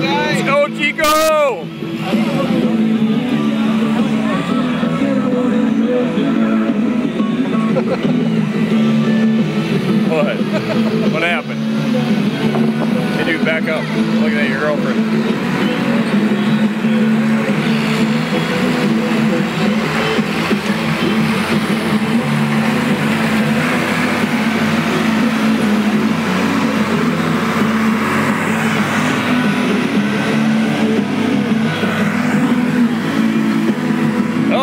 Nico! what? What happened? Hey dude, back up. Looking at your girlfriend.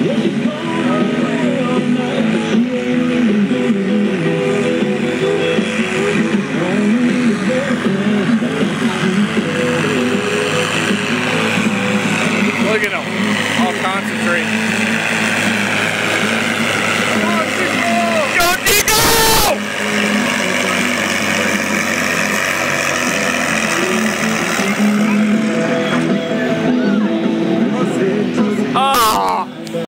Look at him, all concentrated.